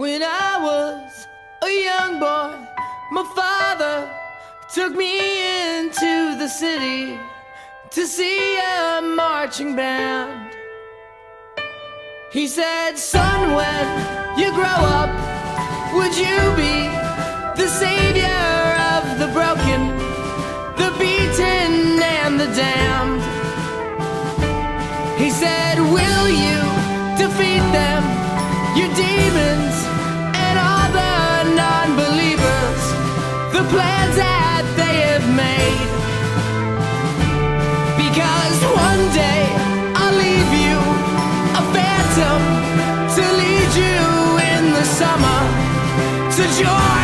When I was a young boy, my father took me into the city to see a marching band. He said, Son, when you grow up, would you be the savior of the broken, the beaten, and the damned? plans that they have made. Because one day I'll leave you a phantom to lead you in the summer to joy.